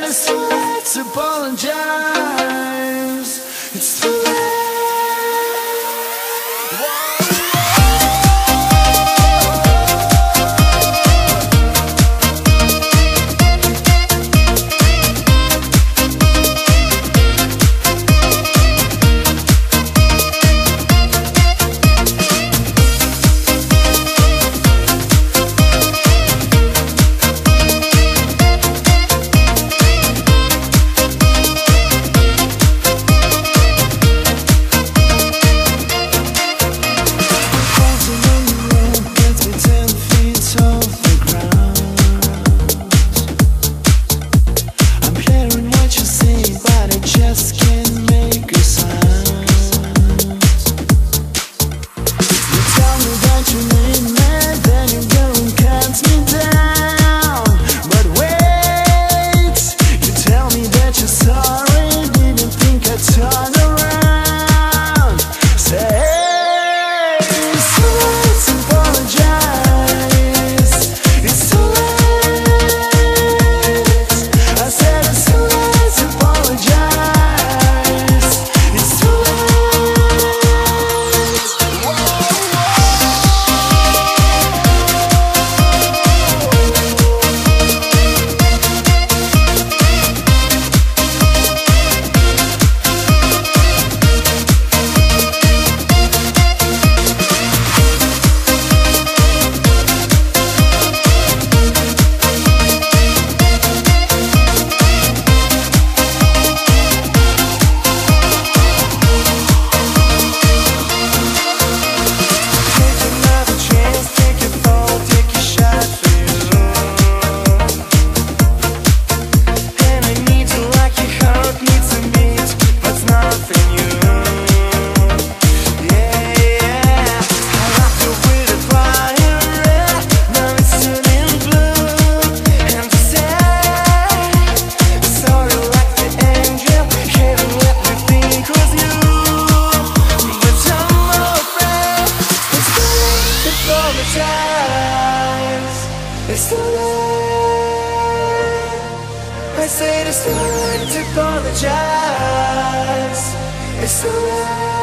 Said it's late to apologize. It's apologize. It's late.